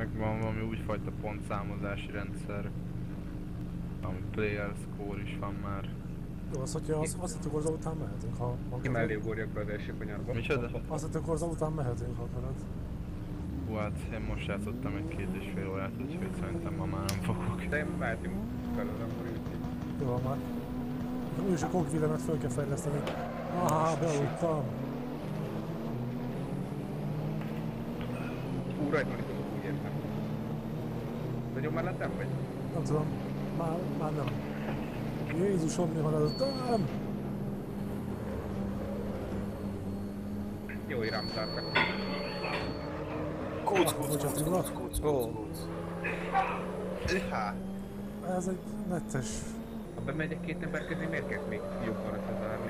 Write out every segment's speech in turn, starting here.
Meg van valami újfajta pontszámozási rendszer. Ami player score is van már. Jó, azt, hogyha azt, azt a korza után mehetünk, ha Ki akarod. mellé ugorjak be az első kanyarba. Micsoda? Azt a korza után mehetünk, ha akarod. Hú, hát én most játszottam egy két és fél órát, úgyhogy szerintem ma már nem fogok. De mehetünk belőle, akkor így. Jó van már. Úgyis a kogvilemet fel kell fejleszteni. Aha, bealudtam. Ú, rajta van itt azok, úgy értem. Nagyon mellettem vagy? Nem tudom. Már, már nem. Jézusom, mi haladottam? Jó irám tártak. Kóc, kóc, kóc, kóc, kóc, kóc. Ez egy nettes. Ha bemegyek két ember közé, miért kell még jobban? Nem a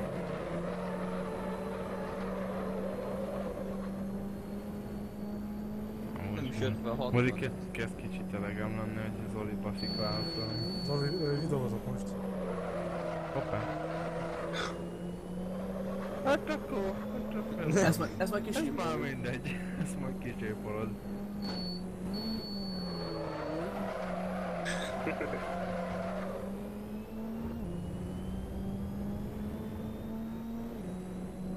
hat. Mondjuk kezd, kezd kicsit elegem lenni, hogy Zoli baszik válaszol. Zoli, videózok most. Hoppá. Hát akkor, hát akkor. Ez majd, ez majd kis Ez már mindegy, ezt majd kicsépolod.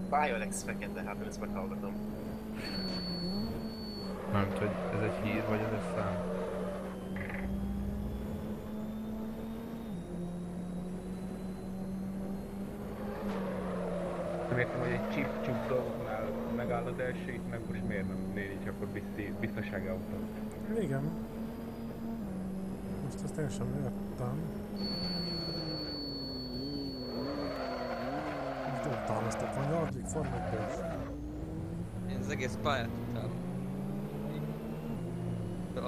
Biolex fekete, hát ezt meghallgatom. Tudom, hogy ez egy hír, vagy ez egy szám. Nem értem, hogy egy chip csuk dolgoknál megáll az első, itt meg most miért nem négy akkor bizti, biztonsági autó. Igen. Most ezt én sem értem. Dobtál ezt a kanyart, formátba is. Én az egész pályát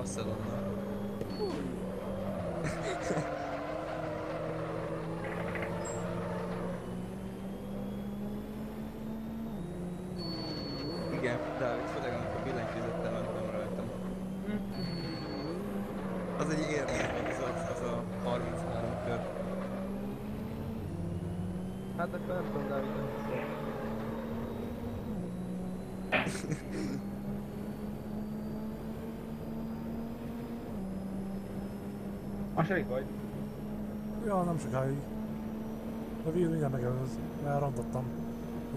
utálom. Barcelona. Igen, Dávid, főleg amikor billentyűzettel mentem rajtam. Az egy élmény volt az a, az a 33 kör. Hát akkor nem tudom, Dávid, nem hiszem. Második vagy? Ja, nem sokáig. De víz mindjárt megelőz. Elrontottam.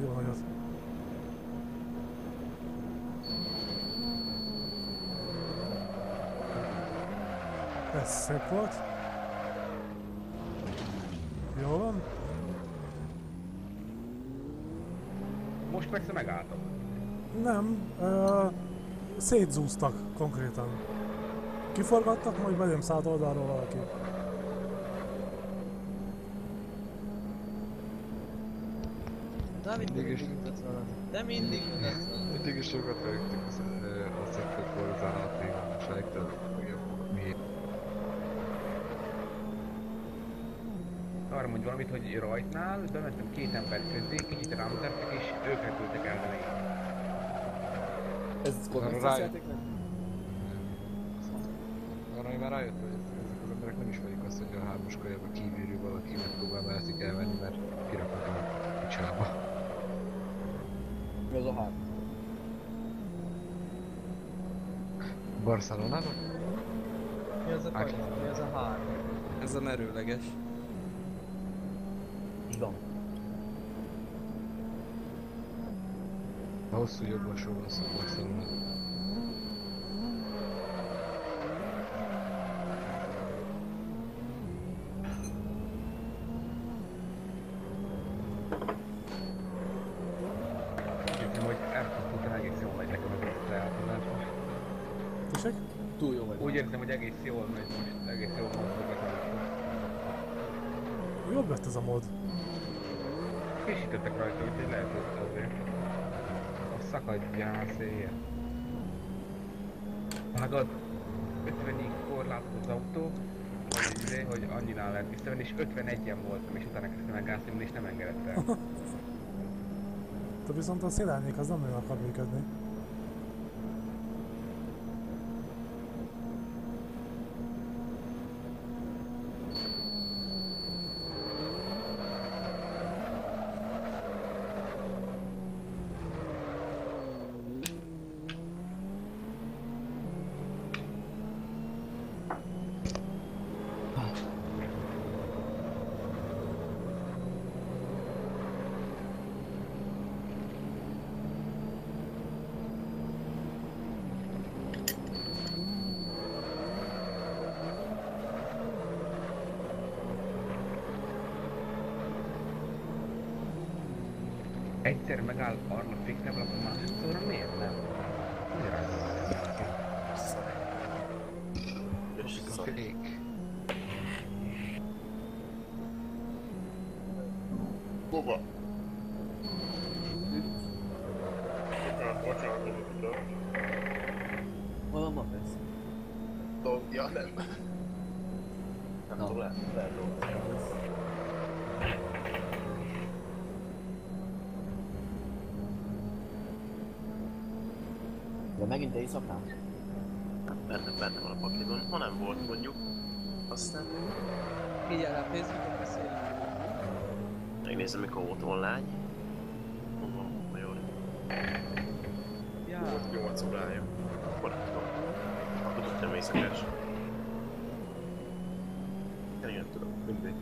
Jó nagyot. Ez szép volt. Jó van. Most persze megálltam. Nem, ö, szétzúztak konkrétan. Kiforgattak, majd belém szállt oldalról valaki. Dávid, Mindig is. mutatsz valami. De mindig valami. Mindig is sokat rögtük az, ö, az hogy Forza hatékonyságtól, hogy mi Arra mondj valamit, hogy rajtnál bementem két ember közé, kicsit rám tettek, és ők repültek el velém. Ez konvenciós Rá- játék arra én már rájöttem, hogy ezek az emberek nem ismerik azt, hogy a hármas kajába kívülről valaki megpróbál mászik elvenni, mert kiraknak a picsába. Mi az a három? Barcelonában? Mi az a Hát- kanyar? Mi az a három? Ez a merőleges. Igen. A hosszú jogosról van szó Barcelonában. Értem, hogy elfogultan egész jól megy nekem az egész leállítás most. Tessék? Túl jó vagy. Úgy érzem, hogy egész jól megy most, egész jól mozdogat most. Jobb lett ez a mód. Késítettek rajta, úgyhogy lehet, hogy azért. A szakadjál széjjel. Vágod? 50-ig korlátozott az autó, hogy, izé, hogy annyinál lehet visszavenni, és 51-en voltam, és utána kezdtem el gázolni, és nem engedett el. De viszont a szélárnyék az nem nagyon akar működni. Egyszer megáll arra fixebb, akkor másodszorra miért nem? Miért rajta? És szar. Fék. Hova? Bocsánat, bocsánat, bocsánat. Hol a mapesz? Tó- Ja, nem. Nem Na. tudom, lehet, lehet róla. De megint éjszakán? Benne, benne van a pakliban. Ma nem volt mondjuk. Aztán Figyelj, hát Facebookon beszélünk. megnézem, mikor volt online. Hova, hova jól. Ja. 8 órája. Akkor nem tudom. Akkor tudtam éjszakás. Nem tudom, mindegy.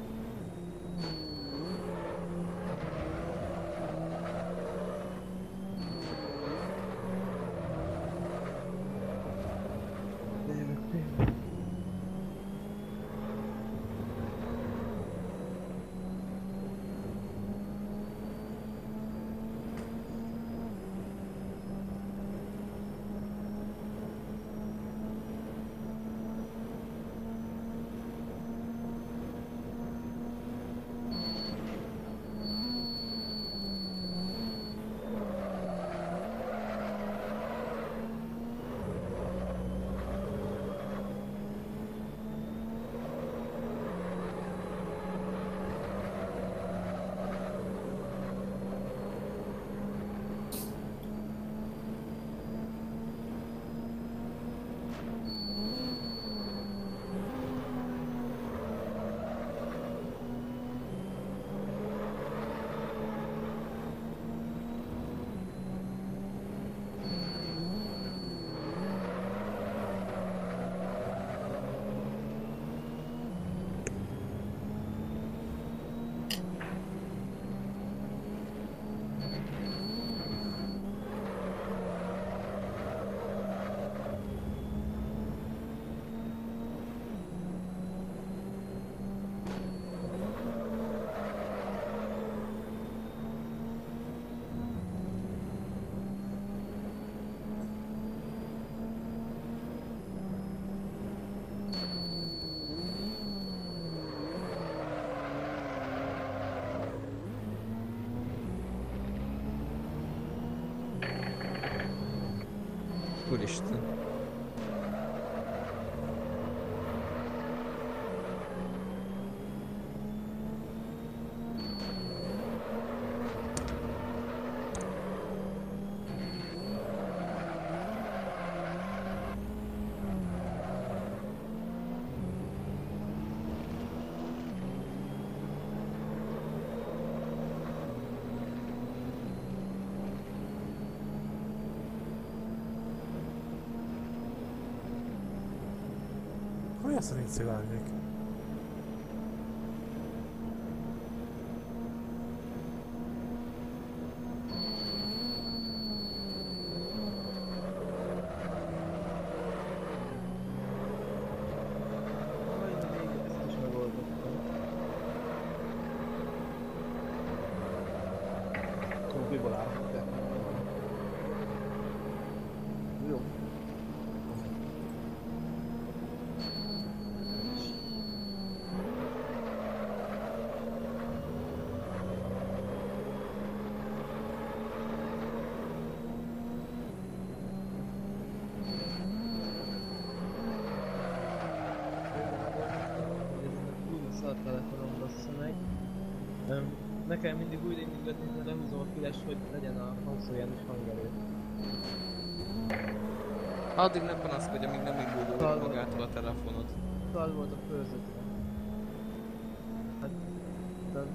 geçti. Milyen szerint szélárnyék? Majd még ezt is megoldottam. Kópiból állhat, de... Jó. Google szar telefonom bassza meg. Öm, Nekem mindig újra indítgatni, hogy lehúzom a füles, hogy legyen a hangszóján is hangerő. Addig ne panaszkodj, amíg nem indul magától a telefonod. Tal volt a főzőtre. Hát,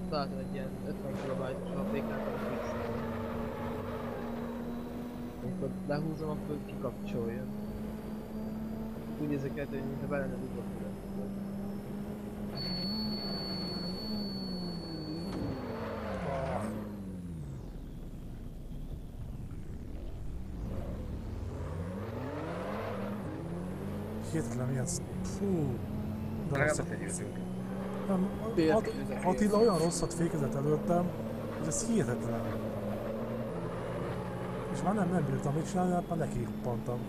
találtam egy ilyen 50 kilobájtos APK-t, ami fix. Amikor lehúzom, akkor kikapcsolja. Úgy ezeket, hogy mintha be lenne dugva Hihetetlen milyen... Fú. De Legalább. Nem, At-. Attila olyan rosszat fékezett előttem, hogy ez hihetetlen. És már nem, nem bírtam mit csinálni, mert már.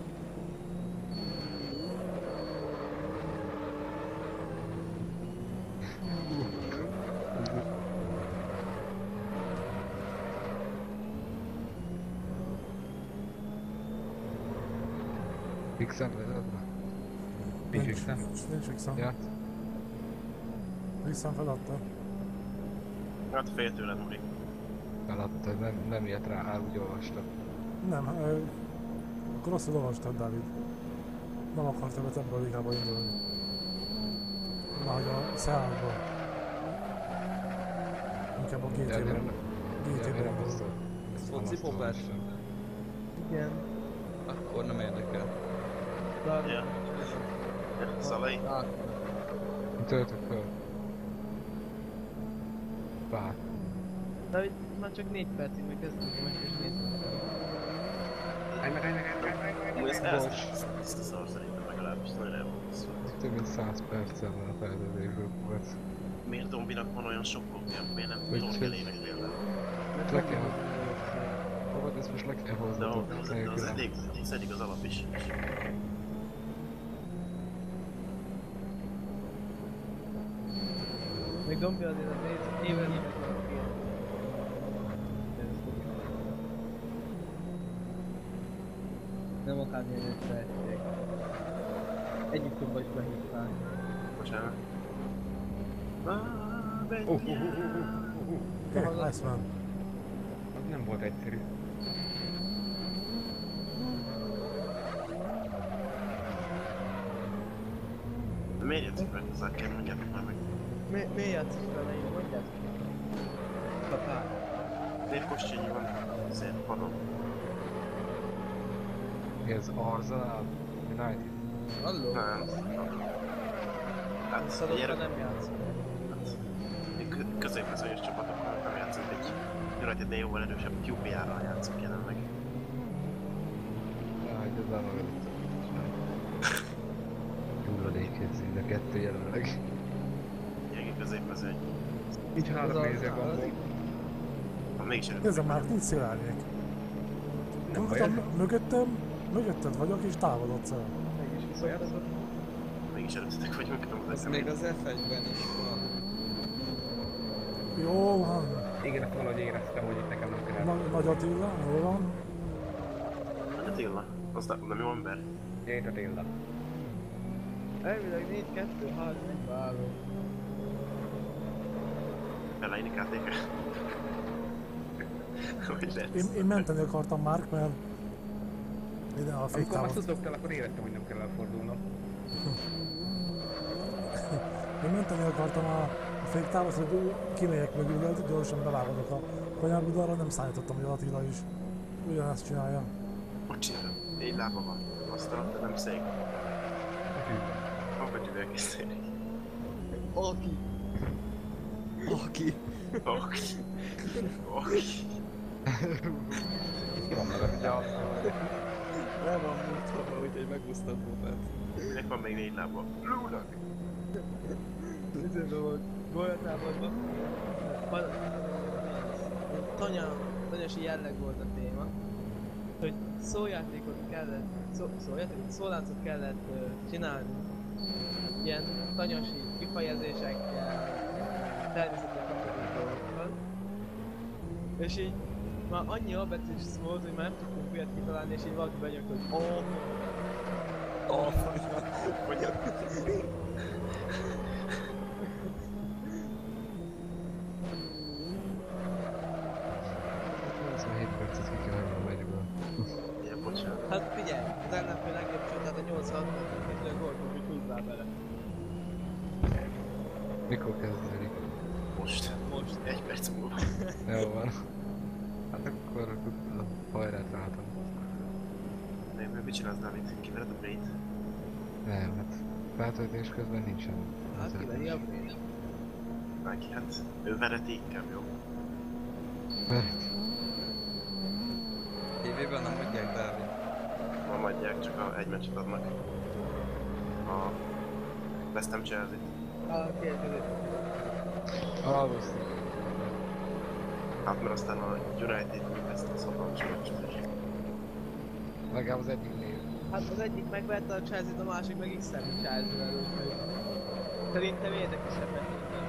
Fixen vezetve? Nincs vissza. Nincs fixem. Ja. Fixem feladta. Hát fél tőled, Muri. Eladta, nem, nem ilyet rá, áll, úgy olvastam. Nem, ö, akkor rosszul olvastad, Dávid. Nem akartam ebbe ebből a ligába indulni. Már hogy a Szeánba. Inkább a GT-ben. GT-ben foci olvastam. Igen. Akkor nem érdekel. Dar... Szalai? Töltök föl. Pár. David, már csak 4 percig még kezdünk a meccs, és nézzük. Állj meg, állj meg, állj meg, állj meg, állj Amúgy ezt meg. ezt, ezt, ezt a szar szerintem legalábbis nagyon el volt készült. Több mint 100 percen van a felvedésből volt. Miért Dombinak van olyan sok kopja? Miért nem Hogy Dombelének például? Le kell Hova, ezt most le kell De az, az, az, nélkül. elég, az eddig az alap is. Még Dombi azért az év- évre hívek van ki. Nem akármilyen egy tehetség. Egyiptomba is behívták. Bocsánat. Ah, Benny. Oh, oh, oh, oh, oh, oh. Okay, nice man. Az nem volt egyszerű. De miért jöttek meg hozzá? Kell mondjátok már meg. Mi, mi játszik vele, én mondjátok? Tatár. Miért Koscsényi van? Azért padon. Ez Arsenal United. Halló? Nem. Hát, Szadokra gyere, nem játszik. kö- középmezőnyös csapatokkal nem játszunk egy United de jóval erősebb QPR-ral játszunk jelenleg. Jaj, de nem magad. Hulladékhez mind a kettő jelenleg közép az egy. Így három néző gombom. Ez a már nincs szivárjék. Mögöttem, mögöttem, mögötted vagyok és távolodsz el. Mégis viszont Mégis előttetek vagyunk. Ez még az F1-ben is van. Jó van. Igen, akkor valahogy éreztem, hogy itt nekem nem kell. Na, nagy Attila, hol van? Nagy Attila? Az nem jó ember? Jaj, Attila. Elvileg 4, 2, 3, 4, 3 bele játékra. én, én menteni akartam már, mert ide a féktávot. Amikor megtudogtál, akkor éreztem, hogy nem kell elfordulnom. én menteni akartam a, a féktávot, hogy kimegyek mögül, gyorsan belágadok a kanyargudarra, nem számítottam, hogy Attila is ugyanezt csinálja. Hogy csinálom? Négy lába van. Asztal, nem szék. Hogy üveg. Hogy üveg, Aki. Aki. Oké. Oké. Ki van meg a ja. Le van mutatva, úgyhogy megúsztad Bobet. Minek van még négy lába? Lúnak! Üdvözlő volt. Golyatáborban. Van... Tanya, tanyasi jelleg volt a téma. Hogy szójátékot kellett, szó, szójátékot, szóláncot kellett uh, csinálni. Ilyen tanyasi kifejezésekkel, természetesen kapcsolatban dolgokkal. És így már annyi albetűs volt, hogy már nem tudtunk ilyet kitalálni, és így valaki benyögt, hogy oh, Oh, Vagy 97 percet ki kell hagyni a meccsből. ilyen bocsánat. Hát figyelj, az ellenfél legjobb csatát a 86 méter gólt, hogy húzzál bele. Mikor kezdődik? Most. Most. Egy perc múlva. Jó van. Hát akkor a hajrát látom. Nem, mit csinálsz Dávid? Kivered a braid? Nem, hát feltöltés közben nincsen. Hát ki vezetés. legjobb én. Neki, hát ő vereti inkább jó. Mert TV-ben nem mondják Dávid. Ma adják, csak a egy meccset adnak. A West Ham Chelsea. A két között. Valószínűleg. Hát mert aztán a United ezt az hatalmas meccset is. Legalább az egyik név. Hát az egyik megvette a chelsea a másik meg x a Chelsea-vel, úgyhogy... Szerintem érdekesebb lett, a.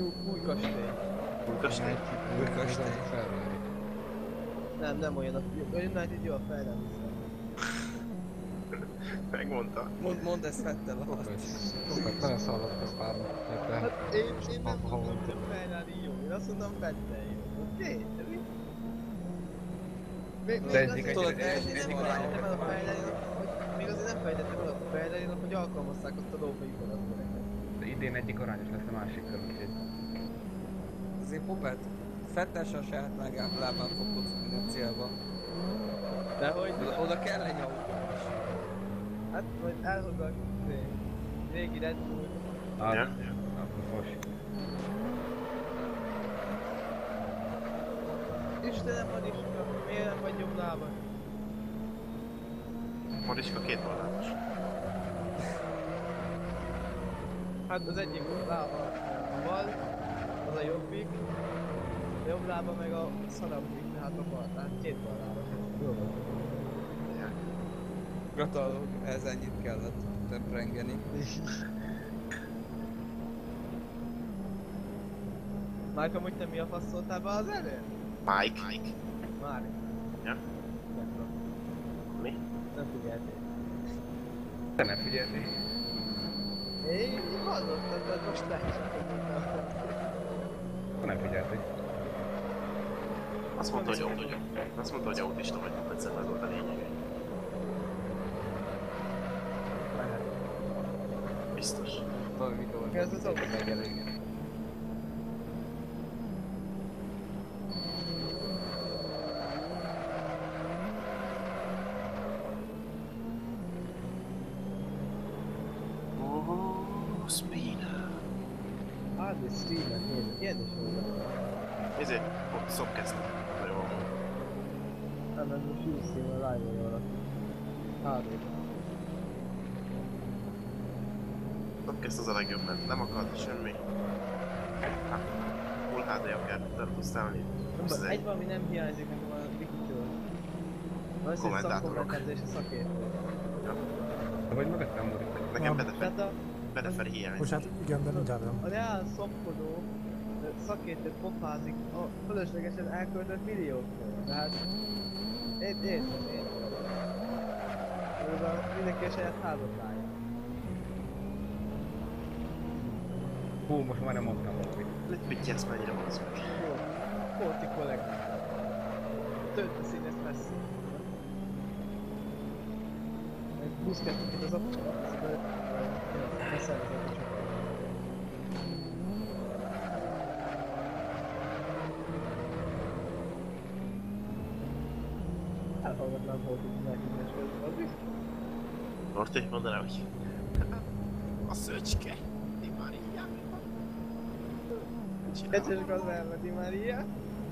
Új, új kastély. Kastély. Új kastély. Nem, nem olyan a a United jó a Ferrari. Megmondta. Mond, mondd ezt szallott a pár napja. Hát én, én nem mondom, hogy Ferrari jó, én azt mondom Vettel jó. Oké? De mi? Még, még egyik egy- tudod, egy- még azért nem felejtettem el a ferrari hogy alkalmazták azt a vonatkozást. De idén egyik arányos lesz a másikkal, úgyhogy... Azért Popet, Lágá- lábán fog kocogni a célba. De hogy, Oda, oda kell egy autó is. hát majd elhozzak régi Red Bull. Ah, Ja. Akkor most. Istenem, Mariska, miért nem vagy jobb lábad? Mariska két vallásos. Hát az egyik lába a bal, az a jobbik, jobb lába meg a szarabbik, tehát a bal, tehát két bal lába. Jó van. Gratulálok, ez ennyit kellett töprengeni. Márk, amúgy te mi a fasz szóltál be az elő? Mike. Mike. Már. Ja? Mi? Nem figyeltél. Te nem figyeltél? Én hallottam, de most. Ha nem figyeltél. Azt mondta, hogy autista. Azt mondta, hogy autista vagy, egyszer ez volt a lényeg. Biztos. Tudom, mikor Ez az autó. megelég. Oh, speeder. Hát, ez Steven, nézd, ilyen is Ezért ott szok kezdtem. Na jó. Nem, ez most jó szín, a live-on valaki. Hát, Szok kezd az a legjobb, mert nem akart semmi. Hát, full HD akár nem tudsz nem, egy valami nem hiányzik nekem a Wikitől. Az egy Kommentátorok. szakkommentátor és a szakértő. De vagy mögöttem múlik. Nekem Nem. bedefer, Tehát a, bedefer hiány. Bocsánat, igen, de jön. a reál szomkodó szakértő pofázik a fölöslegesen elköltött milliókról. Tehát... Én, én, én. Ez a mindenki a saját házatlája. Hú, most már nem mondtam valamit. Vigyázz mennyire. Jó. Porti kollega. Töltő színes messze. Egy buszkettet itt az apja. Beszervezett a csapat. Elhallgatnám volt, hogy mindenkinek az biztos. Norti, mondd el, hogy... A szöcske. Di Maria. Kedves gazdába, Di Maria.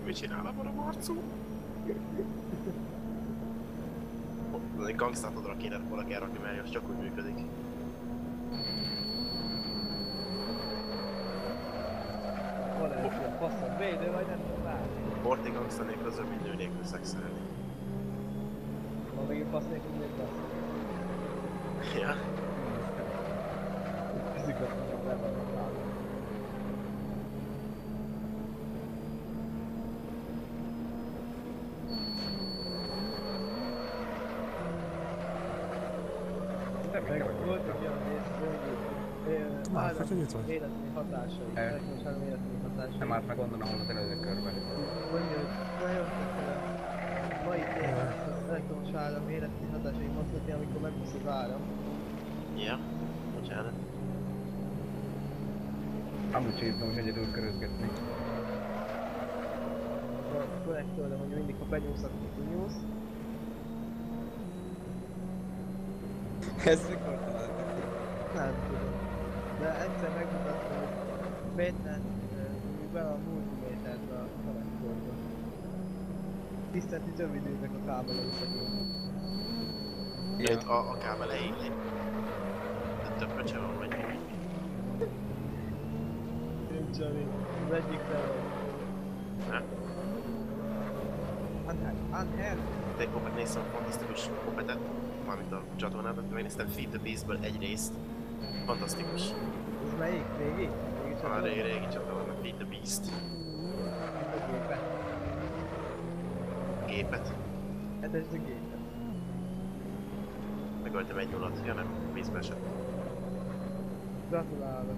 mit csinál abban a marcú? Egy gangstát oda kéne volna kell rakni, mert az csak úgy működik. Ilyen faszom védő, vagy nem tudom várni. Porti gangsta nélkül az mint nő nélkül szexelni. Ma még fasz nélkül mindegy fasz. Ja. Fizikat le van a még volt egy olyan rész, hogy vagy? életmi hatásai, elektromosságom életmi hatásai. Nem állt meg onnan, ahol az előző körben. Mondja, hogy nagyon tetszett a mai témát, az elektromos áram életmi hatásai mondhatni, amikor megbusz az áram. Ja. Bocsánat. Amúgy sem hogy egyedül körözgetni. Főleg tőlem, hogy mindig, ha benyúlsz, akkor kinyúlsz. Ez mikor találtak? Nem tudom. De egyszer megmutatta, hogy Béten bele a multimétert a konnektorba. Tisztelt így rövid időnek a kábelőszakon. Itt a, a kábel elején. De több köcse van, vagy mi? Jani, az egyik vagy. Ne? Angel, Angel. De kopet néztem, fantasztikus kopetet, mármint a csatornában, megnéztem Feed the Beastből egy részt. Fantasztikus. Ez melyik? Régi? Régi csatorna? régi, régi csatorna, Feed the Beast. A gépet. Gépet. Edesd a gépet. Megöltem egy nyulat, ja nem, vízbe esett. Gratulálok.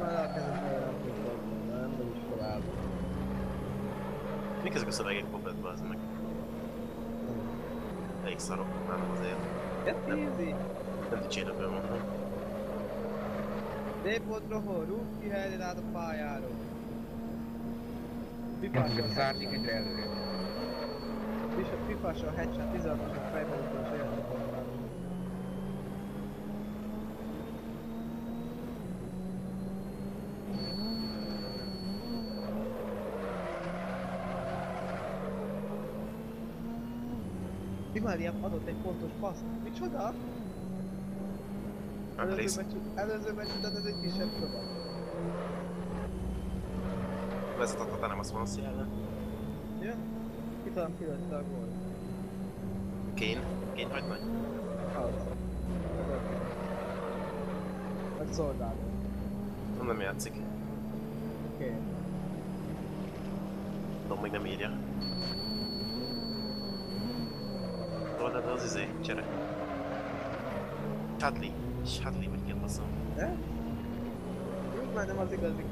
Már elkezdett megjelenni, nem vagy iskolában. A szövegek kopetben, az meg? Elég szarok, nálam azért. Nem dicséretből mondom. Dépot rohó, rúg ki helyre át a pályáról. Nem Pipás tudom, a zárni egyre előre. Pipás a headshot 16-os fejben utolsó Imáriam adott egy pontos paszt. Micsoda? Hát Előző meccs, előző meccs után ez egy kisebb csapat. vezetett a Tanem a Swansea ellen. Ja? Ki talán kilőtte a gólt. Kane, Kane hagyd nagy. Az. Vagy Szolgáló. Nem, nem játszik. Oké. Tudom, még nem írja. De az izé, csere. Chadley. Chadley, vagy ki faszom. De? Úgy már nem az igazi.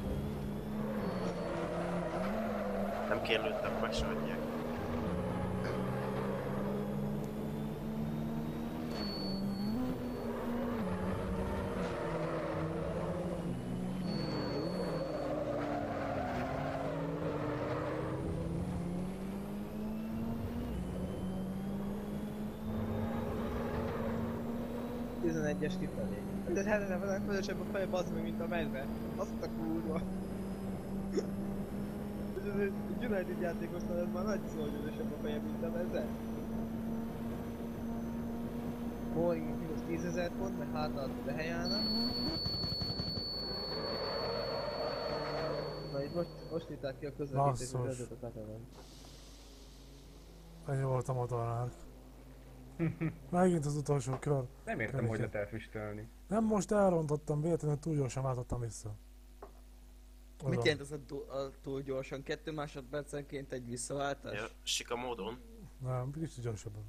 Nem kéne lőttem, meg se adják. Es kifelé. De hát nem van közösebb a fej, bazd meg, mint a medve. Azt a kurva. Egy United játékosnál ez már nagy szó, hogy erősebb a feje, mint a medve. Boeing mínusz 10 ezer pont, mert hátraad a helyállnak. Na itt most, most írták ki a közvetítést, hogy a tetemen. Ennyi volt a motornál. Megint az utolsó kör. Nem értem, hogy lehet elfüstölni. Nem most elrontottam, véletlenül túl gyorsan váltottam vissza. Oda. Mit jelent az a, túl, a túl gyorsan? Kettő másodpercenként egy visszaváltás? Ja, sika módon. Nem, kicsit gyorsabban.